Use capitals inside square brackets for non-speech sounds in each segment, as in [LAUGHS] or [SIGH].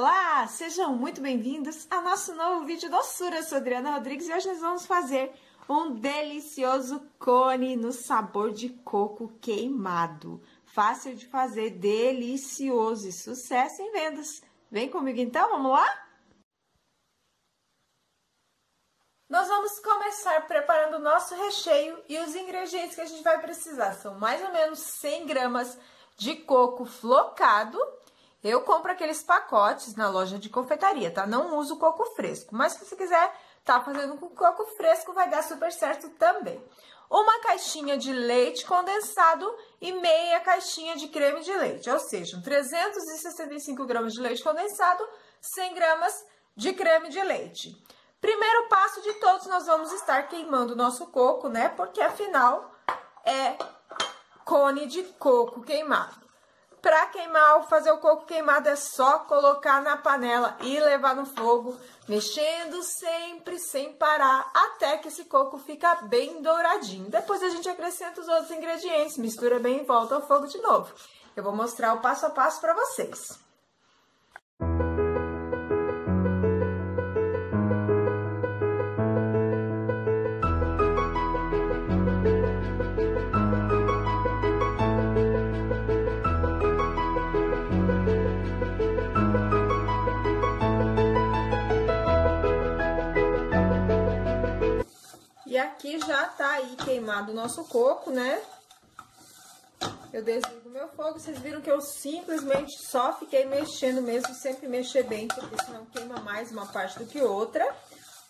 Olá, sejam muito bem-vindos ao nosso novo vídeo doçura. Eu sou Adriana Rodrigues e hoje nós vamos fazer um delicioso cone no sabor de coco queimado. Fácil de fazer, delicioso e sucesso em vendas. Vem comigo então, vamos lá? Nós vamos começar preparando o nosso recheio e os ingredientes que a gente vai precisar são mais ou menos 100 gramas de coco flocado, eu compro aqueles pacotes na loja de confeitaria, tá? Não uso coco fresco, mas se você quiser tá fazendo com coco fresco, vai dar super certo também. Uma caixinha de leite condensado e meia caixinha de creme de leite, ou seja, 365 gramas de leite condensado, 100 gramas de creme de leite. Primeiro passo de todos, nós vamos estar queimando o nosso coco, né? Porque afinal é cone de coco queimado. Para queimar, fazer o coco queimado é só colocar na panela e levar no fogo, mexendo sempre sem parar, até que esse coco fica bem douradinho. Depois a gente acrescenta os outros ingredientes, mistura bem e volta ao fogo de novo. Eu vou mostrar o passo a passo para vocês. Aqui já tá aí queimado o nosso coco, né? Eu desligo meu fogo, vocês viram que eu simplesmente só fiquei mexendo mesmo, sempre mexer bem, porque senão queima mais uma parte do que outra.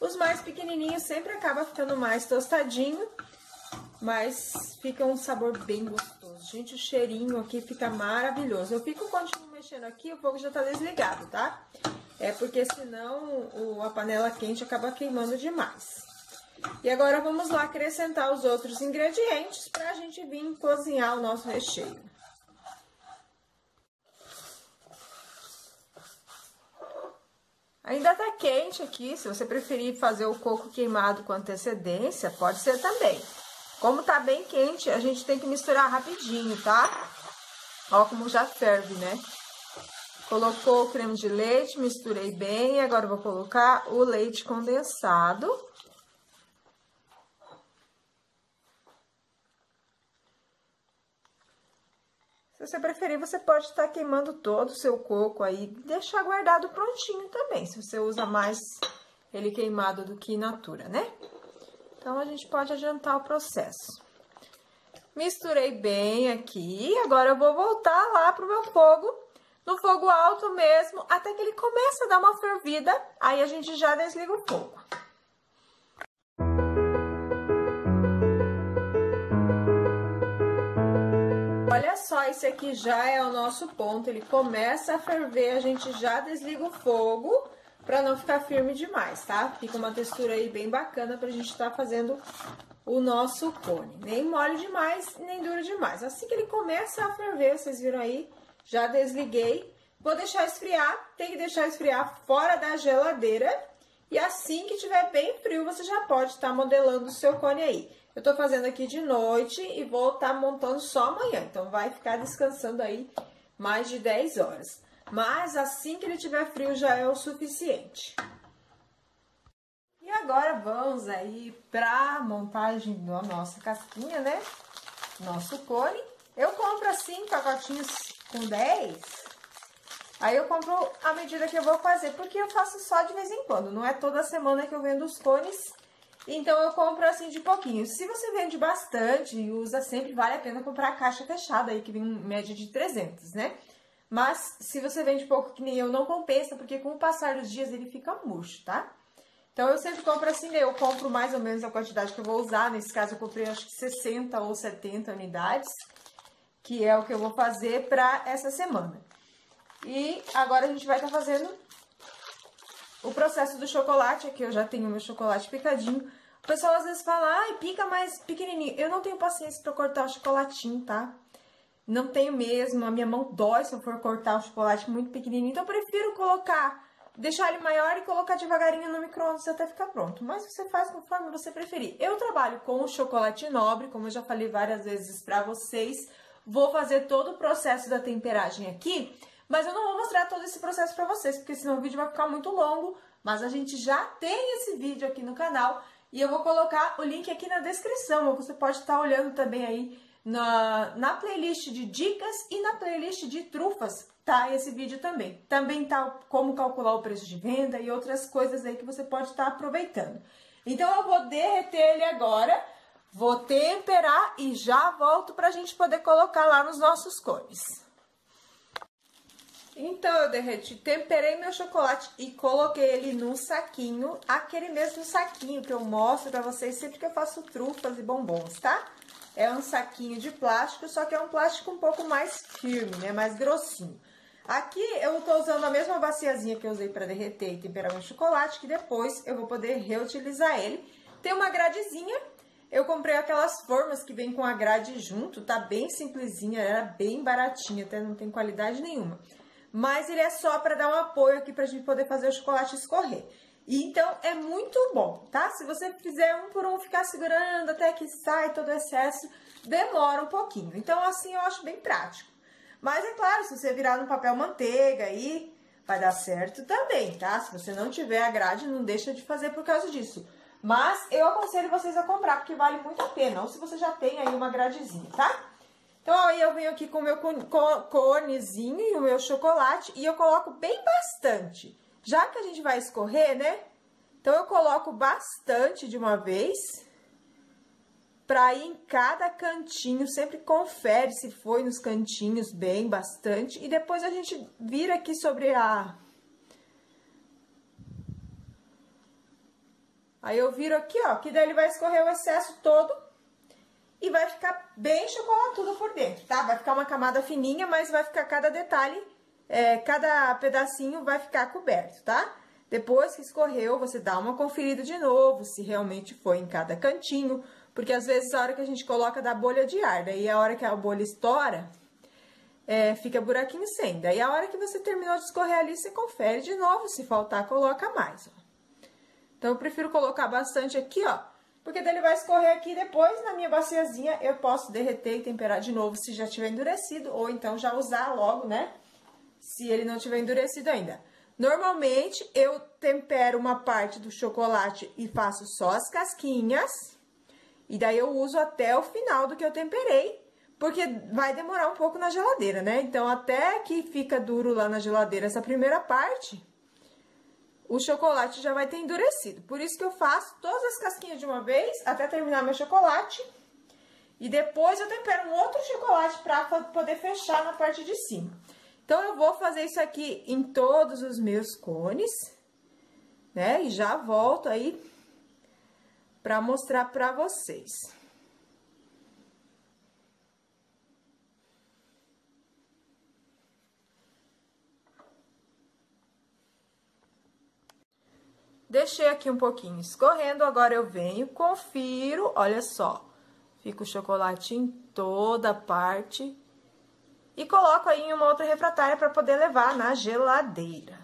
Os mais pequenininhos sempre acaba ficando mais tostadinho, mas fica um sabor bem gostoso. Gente, o cheirinho aqui fica maravilhoso. Eu fico continuo mexendo aqui, o fogo já tá desligado, tá? É porque senão o, a panela quente acaba queimando demais. E agora vamos lá acrescentar os outros ingredientes para a gente vir cozinhar o nosso recheio. Ainda tá quente aqui, se você preferir fazer o coco queimado com antecedência, pode ser também. Como tá bem quente, a gente tem que misturar rapidinho, tá? Ó como já ferve, né? Colocou o creme de leite, misturei bem, agora vou colocar o leite condensado. Você preferir, você pode estar queimando todo o seu coco aí, deixar guardado prontinho também, se você usa mais ele queimado do que in natura, né? Então, a gente pode adiantar o processo. Misturei bem aqui, agora eu vou voltar lá pro meu fogo, no fogo alto mesmo, até que ele comece a dar uma fervida, aí a gente já desliga o fogo. Só, esse aqui já é o nosso ponto, ele começa a ferver, a gente já desliga o fogo para não ficar firme demais, tá? Fica uma textura aí bem bacana pra gente estar tá fazendo o nosso cone. Nem mole demais, nem duro demais. Assim que ele começa a ferver, vocês viram aí, já desliguei. Vou deixar esfriar, tem que deixar esfriar fora da geladeira. E assim que tiver bem frio, você já pode estar tá modelando o seu cone aí. Eu tô fazendo aqui de noite e vou estar tá montando só amanhã. Então, vai ficar descansando aí mais de 10 horas. Mas assim que ele tiver frio já é o suficiente. E agora vamos aí pra montagem da nossa casquinha, né? Nosso cone. Eu compro assim, pacotinhos com 10. Aí eu compro a medida que eu vou fazer, porque eu faço só de vez em quando. Não é toda semana que eu vendo os cones então, eu compro assim de pouquinho. Se você vende bastante e usa sempre, vale a pena comprar a caixa fechada aí, que vem em média de 300, né? Mas, se você vende pouco, que nem eu, não compensa, porque com o passar dos dias ele fica murcho, tá? Então, eu sempre compro assim, eu compro mais ou menos a quantidade que eu vou usar. Nesse caso, eu comprei acho que 60 ou 70 unidades, que é o que eu vou fazer pra essa semana. E agora a gente vai estar tá fazendo o processo do chocolate. Aqui eu já tenho meu chocolate picadinho. O pessoal às vezes fala, ai, pica mais pequenininho. Eu não tenho paciência pra cortar o chocolatinho, tá? Não tenho mesmo, a minha mão dói se eu for cortar o chocolate muito pequenininho. Então eu prefiro colocar, deixar ele maior e colocar devagarinho no micro-ondas até ficar pronto. Mas você faz conforme você preferir. Eu trabalho com o chocolate nobre, como eu já falei várias vezes pra vocês. Vou fazer todo o processo da temperagem aqui, Mas eu não vou mostrar todo esse processo para vocês, porque senão o vídeo vai ficar muito longo. Mas a gente já tem esse vídeo aqui no canal e eu vou colocar o link aqui na descrição. Ou você pode estar olhando também aí na, na playlist de dicas e na playlist de trufas, tá? Esse vídeo também. Também tá como calcular o preço de venda e outras coisas aí que você pode estar aproveitando. Então eu vou derreter ele agora, vou temperar e já volto pra gente poder colocar lá nos nossos cones. Então, eu derreti, temperei meu chocolate e coloquei ele num saquinho, aquele mesmo saquinho que eu mostro pra vocês sempre que eu faço trufas e bombons, tá? É um saquinho de plástico, só que é um plástico um pouco mais firme, né? Mais grossinho. Aqui eu tô usando a mesma baciazinha que eu usei para derreter e temperar meu chocolate, que depois eu vou poder reutilizar ele. Tem uma gradezinha, eu comprei aquelas formas que vem com a grade junto, tá bem simplesinha, era bem baratinha, até não tem qualidade nenhuma. Mas ele é só para dar um apoio aqui pra gente poder fazer o chocolate escorrer. E então é muito bom, tá? Se você fizer um por um, ficar segurando até que sai todo o excesso, demora um pouquinho. Então assim eu acho bem prático. Mas é claro, se você virar no papel manteiga aí, vai dar certo também, tá? Se você não tiver a grade, não deixa de fazer por causa disso. Mas eu aconselho vocês a comprar, porque vale muito a pena. Ou se você já tem aí uma gradezinha, tá? Então, aí eu venho aqui com o meu conezinho e o meu chocolate e eu coloco bem bastante. Já que a gente vai escorrer, né? Então, eu coloco bastante de uma vez para ir em cada cantinho, sempre confere se foi nos cantinhos bem bastante e depois a gente vira aqui sobre a Aí eu viro aqui, ó, que daí ele vai escorrer o excesso todo e vai ficar bem chocolatudo por dentro, tá? Vai ficar uma camada fininha, mas vai ficar cada detalhe, é, cada pedacinho vai ficar coberto, tá? Depois que escorreu, você dá uma conferida de novo, se realmente foi em cada cantinho, porque às vezes a hora que a gente coloca da bolha de ar, daí a hora que a bolha estoura, é, fica buraquinho sem. Daí a hora que você terminou de escorrer ali, você confere de novo, se faltar, coloca mais, ó. Então, eu prefiro colocar bastante aqui, ó, porque daí ele vai escorrer aqui depois na minha baciazinha eu posso derreter e temperar de novo se já tiver endurecido, ou então já usar logo, né, se ele não tiver endurecido ainda. Normalmente, eu tempero uma parte do chocolate e faço só as casquinhas, e daí eu uso até o final do que eu temperei, porque vai demorar um pouco na geladeira, né? Então, até que fica duro lá na geladeira essa primeira parte, o chocolate já vai ter endurecido. Por isso que eu faço todas as casquinhas de uma vez, até terminar meu chocolate. E depois eu tempero um outro chocolate para poder fechar na parte de cima. Então, eu vou fazer isso aqui em todos os meus cones, né? E já volto aí para mostrar para vocês. Deixei aqui um pouquinho escorrendo, agora eu venho, confiro, olha só. Fica o chocolate em toda parte. E coloco aí em uma outra refratária para poder levar na geladeira.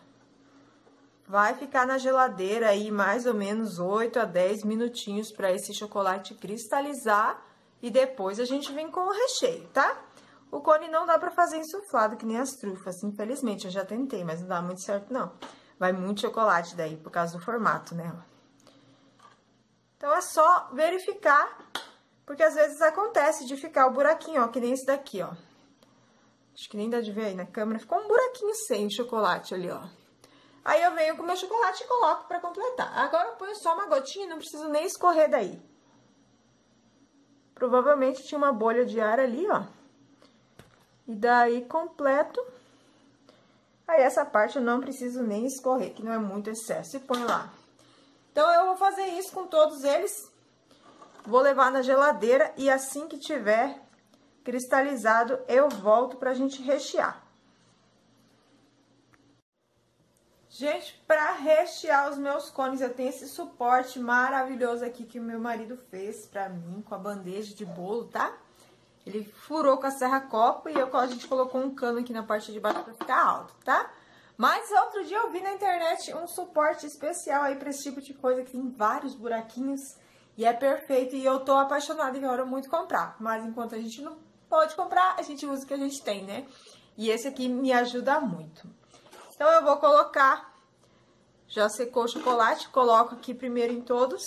Vai ficar na geladeira aí mais ou menos 8 a 10 minutinhos para esse chocolate cristalizar e depois a gente vem com o recheio, tá? O cone não dá para fazer insuflado que nem as trufas, infelizmente, eu já tentei, mas não dá muito certo não. Vai muito chocolate daí por causa do formato, né? Então é só verificar, porque às vezes acontece de ficar o buraquinho, ó, que nem esse daqui, ó. Acho que nem dá de ver aí na câmera, ficou um buraquinho sem chocolate ali, ó. Aí eu venho com meu chocolate e coloco pra completar. Agora eu ponho só uma gotinha, não preciso nem escorrer daí. Provavelmente tinha uma bolha de ar ali, ó. E daí completo. Aí essa parte eu não preciso nem escorrer, que não é muito excesso. E põe lá. Então eu vou fazer isso com todos eles. Vou levar na geladeira e assim que tiver cristalizado, eu volto pra gente rechear. Gente, para rechear os meus cones, eu tenho esse suporte maravilhoso aqui que o meu marido fez pra mim, com a bandeja de bolo, tá? Ele furou com a serra copo e eu, a gente colocou um cano aqui na parte de baixo pra ficar alto, tá? Mas outro dia eu vi na internet um suporte especial aí pra esse tipo de coisa, que tem vários buraquinhos e é perfeito. E eu tô apaixonada e quero muito comprar. Mas enquanto a gente não pode comprar, a gente usa o que a gente tem, né? E esse aqui me ajuda muito. Então, eu vou colocar, já secou o chocolate, coloco aqui primeiro em todos.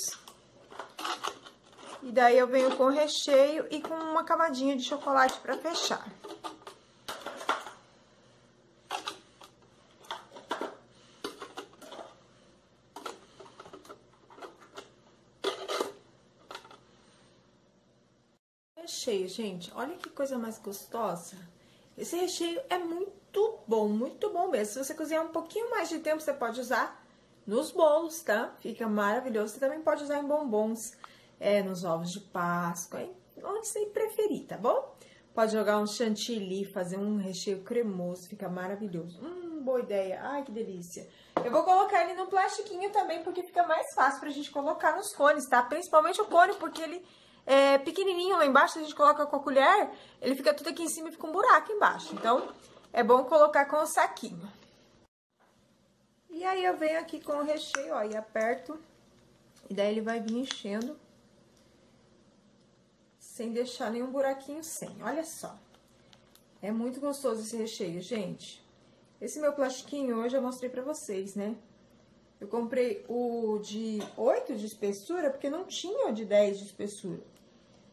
E daí eu venho com recheio e com uma camadinha de chocolate para fechar. Recheio, gente, olha que coisa mais gostosa. Esse recheio é muito bom, muito bom mesmo. Se você cozinhar um pouquinho mais de tempo, você pode usar nos bolos, tá? Fica maravilhoso. Você também pode usar em bombons, é, nos ovos de Páscoa, hein? onde você preferir, tá bom? Pode jogar um chantilly, fazer um recheio cremoso, fica maravilhoso. Hum, boa ideia. Ai, que delícia. Eu vou colocar ele no plastiquinho também, porque fica mais fácil pra gente colocar nos cones, tá? Principalmente o cone, porque ele é, pequenininho lá embaixo, a gente coloca com a colher, ele fica tudo aqui em cima e fica um buraco embaixo. Então, é bom colocar com o saquinho. E aí, eu venho aqui com o recheio, ó, e aperto, e daí ele vai vir enchendo, sem deixar nenhum buraquinho sem. Olha só. É muito gostoso esse recheio, gente. Esse meu plastiquinho, hoje eu mostrei pra vocês, né? Eu comprei o de 8 de espessura, porque não tinha o de 10 de espessura.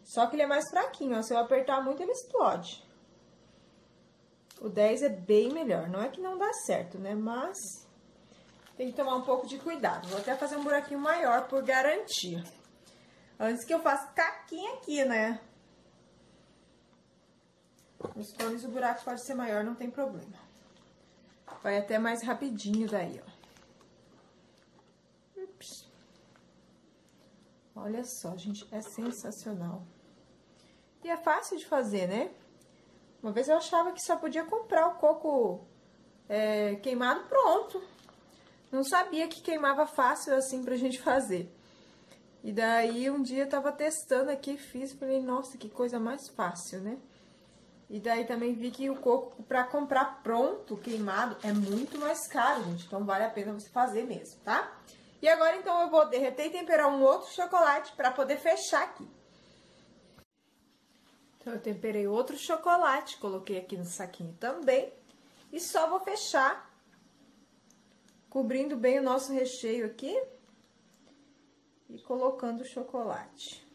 Só que ele é mais fraquinho, ó. Se eu apertar muito, ele explode. O 10 é bem melhor. Não é que não dá certo, né? Mas tem que tomar um pouco de cuidado. Vou até fazer um buraquinho maior por garantia. Antes que eu faça caquinha aqui, né? Nos cones o buraco pode ser maior, não tem problema. Vai até mais rapidinho daí, ó. Ups. Olha só, gente, é sensacional. E é fácil de fazer, né? Uma vez eu achava que só podia comprar o coco é, queimado pronto. Não sabia que queimava fácil assim pra gente fazer. E daí um dia eu tava testando aqui, fiz e falei, nossa, que coisa mais fácil, né? E daí também vi que o coco pra comprar pronto, queimado, é muito mais caro, gente. Então vale a pena você fazer mesmo, tá? E agora então eu vou derreter e temperar um outro chocolate pra poder fechar aqui. Então, eu temperei outro chocolate, coloquei aqui no saquinho também. E só vou fechar, cobrindo bem o nosso recheio aqui. E colocando o chocolate.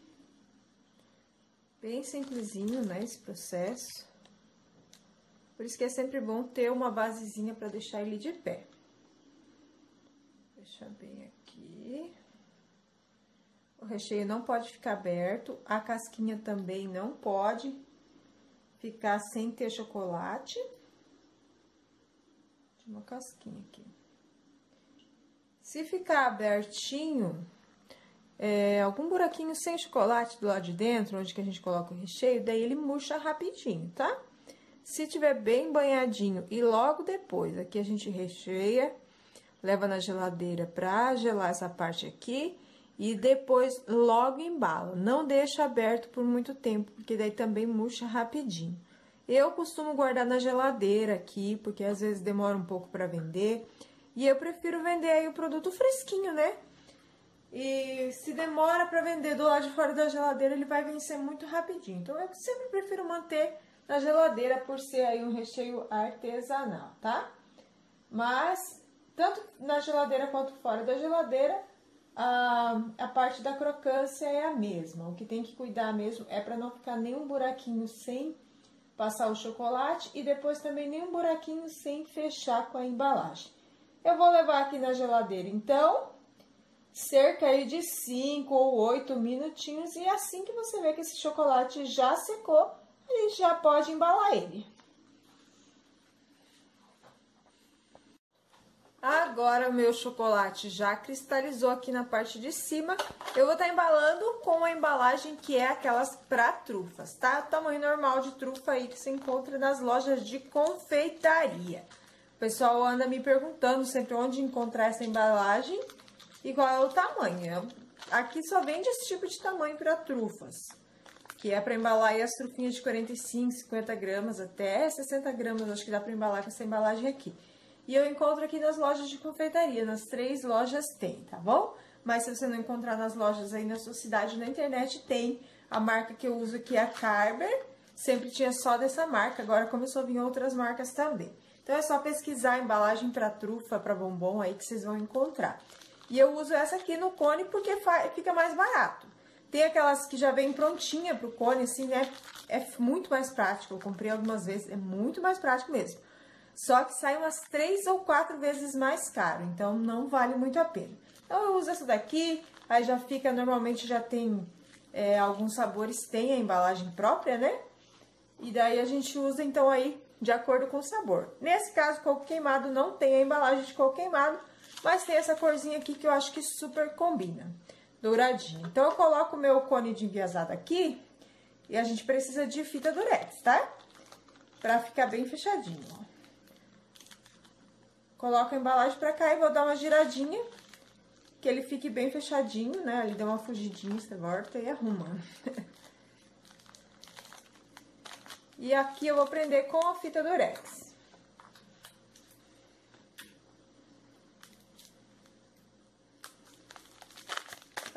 Bem simplesinho, né, esse processo. Por isso que é sempre bom ter uma basezinha para deixar ele de pé. Deixa bem aqui. O recheio não pode ficar aberto, a casquinha também não pode ficar sem ter chocolate. Uma casquinha aqui. Se ficar abertinho, é, algum buraquinho sem chocolate do lado de dentro, onde que a gente coloca o recheio, daí ele murcha rapidinho, tá? Se tiver bem banhadinho e logo depois, aqui a gente recheia, leva na geladeira pra gelar essa parte aqui e depois logo embala. Não deixa aberto por muito tempo, porque daí também murcha rapidinho. Eu costumo guardar na geladeira aqui, porque às vezes demora um pouco para vender. E eu prefiro vender aí o produto fresquinho, né? E se demora para vender do lado de fora da geladeira, ele vai vencer muito rapidinho. Então, eu sempre prefiro manter na geladeira por ser aí um recheio artesanal, tá? Mas, tanto na geladeira quanto fora da geladeira, a, a parte da crocância é a mesma. O que tem que cuidar mesmo é para não ficar nenhum buraquinho sem passar o chocolate e depois também nenhum buraquinho sem fechar com a embalagem. Eu vou levar aqui na geladeira, então, cerca aí de 5 ou 8 minutinhos e assim que você vê que esse chocolate já secou, a gente já pode embalar ele. Agora o meu chocolate já cristalizou aqui na parte de cima. Eu vou estar tá embalando com a embalagem que é aquelas para trufas, tá? Tamanho normal de trufa aí que se encontra nas lojas de confeitaria. O pessoal anda me perguntando sempre onde encontrar essa embalagem qual é o tamanho. Aqui só vende esse tipo de tamanho para trufas, que é para embalar as trufinhas de 45, 50 gramas até 60 gramas, acho que dá para embalar com essa embalagem aqui. E eu encontro aqui nas lojas de confeitaria, nas três lojas tem, tá bom? Mas se você não encontrar nas lojas aí na sua cidade, na internet tem. A marca que eu uso aqui é a Carber. sempre tinha só dessa marca, agora começou a vir outras marcas também. Então é só pesquisar embalagem para trufa, para bombom aí que vocês vão encontrar. E eu uso essa aqui no cone porque fica mais barato. Tem aquelas que já vem prontinha pro cone, assim, né? É muito mais prático. Eu comprei algumas vezes, é muito mais prático mesmo. Só que sai umas três ou quatro vezes mais caro, então não vale muito a pena. Então eu uso essa daqui, aí já fica, normalmente já tem é, alguns sabores, tem a embalagem própria, né? E daí a gente usa então aí de acordo com o sabor. Nesse caso, coco queimado não tem a embalagem de coco queimado, mas tem essa corzinha aqui que eu acho que super combina, douradinho. Então eu coloco o meu cone de enviesado aqui e a gente precisa de fita durex, tá? Pra ficar bem fechadinho, ó. Coloco a embalagem pra cá e vou dar uma giradinha, que ele fique bem fechadinho, né? Ali dá uma fugidinha, você volta e arruma. [LAUGHS] e aqui eu vou prender com a fita durex.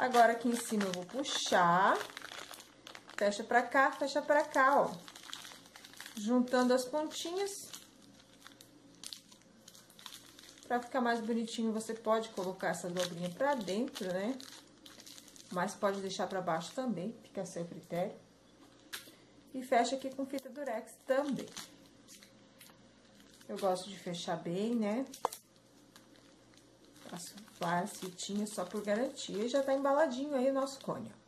Agora, aqui em cima eu vou puxar, fecha pra cá, fecha pra cá, ó. Juntando as pontinhas. Pra ficar mais bonitinho, você pode colocar essa dobrinha pra dentro, né? Mas pode deixar pra baixo também, fica a seu critério. E fecha aqui com fita durex também. Eu gosto de fechar bem, né? Várias fitinhas só por garantia. E já tá embaladinho aí o nosso cone, ó.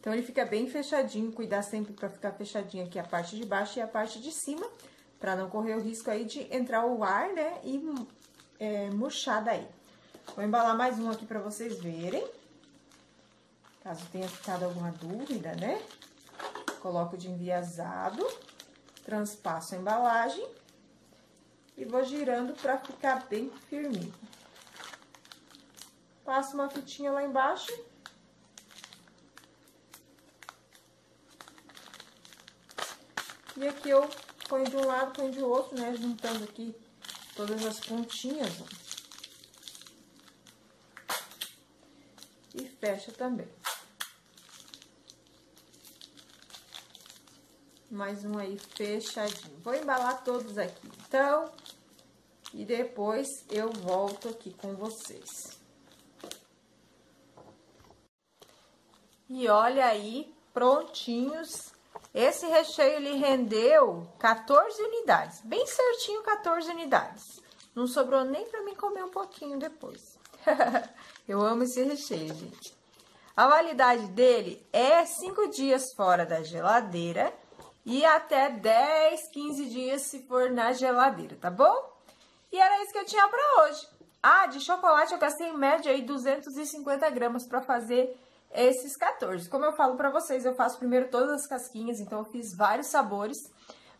Então, ele fica bem fechadinho, cuidar sempre pra ficar fechadinho aqui a parte de baixo e a parte de cima, pra não correr o risco aí de entrar o ar, né, e é, murchada aí. Vou embalar mais um aqui pra vocês verem. Caso tenha ficado alguma dúvida, né? Coloco de enviesado, transpasso a embalagem e vou girando pra ficar bem firminho. Passo uma fitinha lá embaixo. E aqui eu ponho de um lado, ponho de outro, né? Juntando aqui todas as pontinhas, ó. E fecha também. Mais um aí fechadinho. Vou embalar todos aqui, então, e depois eu volto aqui com vocês. E olha aí, prontinhos esse recheio ele rendeu 14 unidades, bem certinho 14 unidades. Não sobrou nem para mim comer um pouquinho depois. [LAUGHS] Eu amo esse recheio, gente. A validade dele é 5 dias fora da geladeira e até 10, 15 dias se for na geladeira, tá bom? E era isso que eu tinha para hoje. Ah, de chocolate eu gastei em média aí 250 gramas para fazer esses 14. Como eu falo para vocês, eu faço primeiro todas as casquinhas, então eu fiz vários sabores.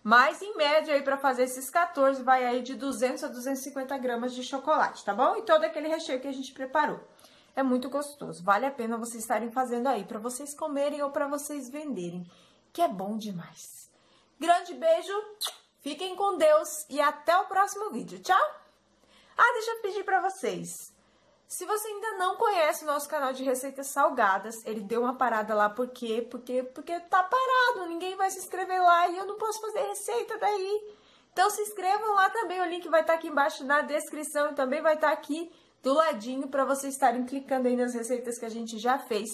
Mas, em média, aí, para fazer esses 14, vai aí de 200 a 250 gramas de chocolate, tá bom? E todo aquele recheio que a gente preparou. É muito gostoso, vale a pena vocês estarem fazendo aí, para vocês comerem ou para vocês venderem, que é bom demais. Grande beijo, fiquem com Deus e até o próximo vídeo. Tchau! Ah, deixa eu pedir para vocês. Se você ainda não conhece o nosso canal de receitas salgadas, ele deu uma parada lá, por quê? Porque, porque tá parado, ninguém vai se inscrever lá e eu não posso fazer receita daí. Então se inscrevam lá também, o link vai estar tá aqui embaixo na descrição e também vai estar tá aqui do ladinho para vocês estarem clicando aí nas receitas que a gente já fez.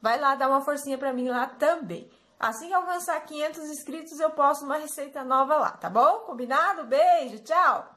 Vai lá dar uma forcinha para mim lá também. Assim que alcançar 500 inscritos, eu posto uma receita nova lá, tá bom? Combinado? Beijo, tchau!